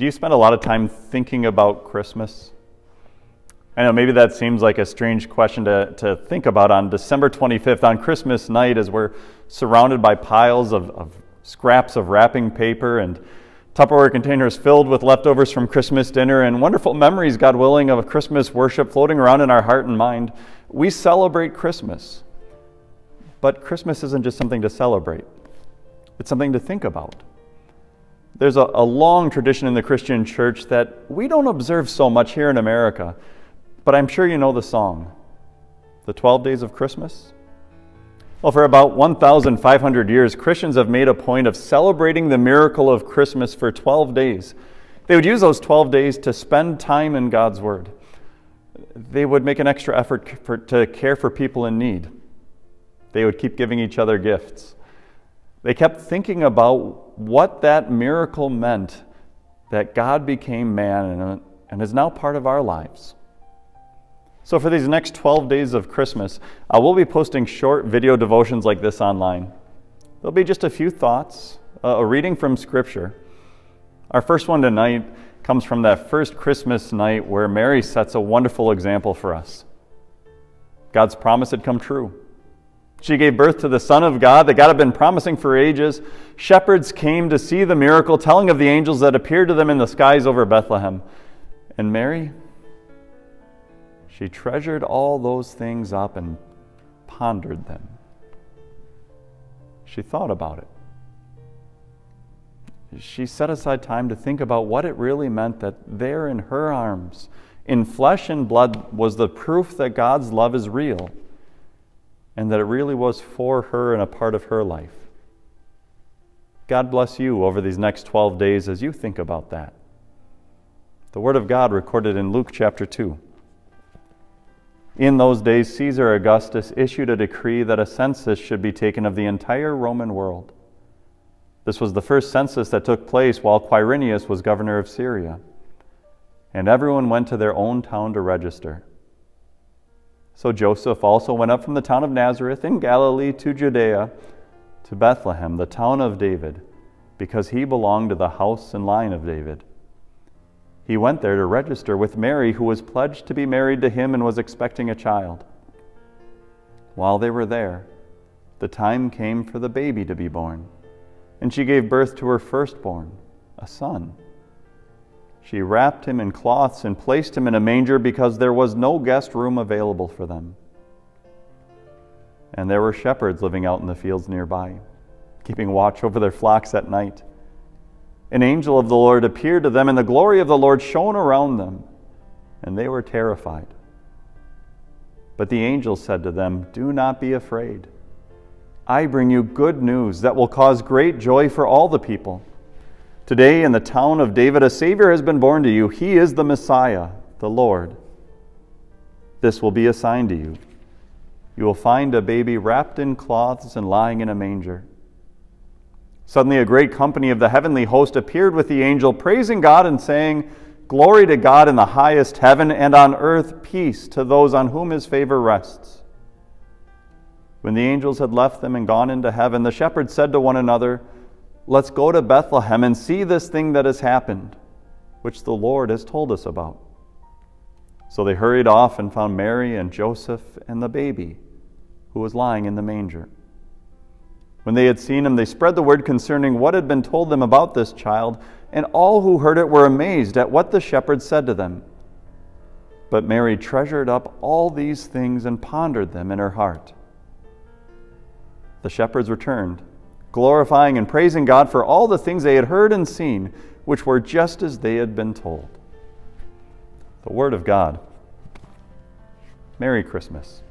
Do you spend a lot of time thinking about Christmas? I know maybe that seems like a strange question to, to think about on December 25th, on Christmas night, as we're surrounded by piles of, of scraps of wrapping paper and Tupperware containers filled with leftovers from Christmas dinner and wonderful memories, God willing, of Christmas worship floating around in our heart and mind. We celebrate Christmas. But Christmas isn't just something to celebrate, it's something to think about. There's a, a, long tradition in the Christian church that we don't observe so much here in America, but I'm sure you know the song, The 12 Days of Christmas. Well, for about 1,500 years, Christians have made a point of celebrating the miracle of Christmas for 12 days. They would use those 12 days to spend time in God's Word. They would make an extra effort for, to care for people in need. They would keep giving each other gifts. They kept thinking about what that miracle meant that God became man and, and is now part of our lives. So, for these next 12 days of Christmas, uh, we'll be posting short video devotions like this online. There'll be just a few thoughts, uh, a reading from Scripture. Our first one tonight comes from that first Christmas night where Mary sets a wonderful example for us. God's promise had come true. She gave birth to the Son of God that God had been promising for ages. Shepherds came to see the miracle, telling of the angels that appeared to them in the skies over Bethlehem. And Mary, she treasured all those things up and pondered them. She thought about it. She set aside time to think about what it really meant that there in her arms, in flesh and blood, was the proof that God's love is real and that it really was for her and a part of her life. God bless you over these next 12 days as you think about that. The Word of God recorded in Luke chapter 2. In those days, Caesar Augustus issued a decree that a census should be taken of the entire Roman world. This was the first census that took place while Quirinius was governor of Syria. And everyone went to their own town to register. So Joseph also went up from the town of Nazareth in Galilee to Judea, to Bethlehem, the town of David, because he belonged to the house and line of David. He went there to register with Mary, who was pledged to be married to him and was expecting a child. While they were there, the time came for the baby to be born, and she gave birth to her firstborn, a son. She wrapped him in cloths and placed him in a manger because there was no guest room available for them. And there were shepherds living out in the fields nearby, keeping watch over their flocks at night. An angel of the Lord appeared to them, and the glory of the Lord shone around them, and they were terrified. But the angel said to them, Do not be afraid. I bring you good news that will cause great joy for all the people. Today, in the town of David, a Savior has been born to you. He is the Messiah, the Lord. This will be a sign to you. You will find a baby wrapped in cloths and lying in a manger. Suddenly, a great company of the heavenly host appeared with the angel, praising God and saying, Glory to God in the highest heaven, and on earth peace to those on whom his favor rests. When the angels had left them and gone into heaven, the shepherds said to one another, Let's go to Bethlehem and see this thing that has happened, which the Lord has told us about. So they hurried off and found Mary and Joseph and the baby, who was lying in the manger. When they had seen him, they spread the word concerning what had been told them about this child, and all who heard it were amazed at what the shepherds said to them. But Mary treasured up all these things and pondered them in her heart. The shepherds returned glorifying and praising God for all the things they had heard and seen, which were just as they had been told. The Word of God. Merry Christmas.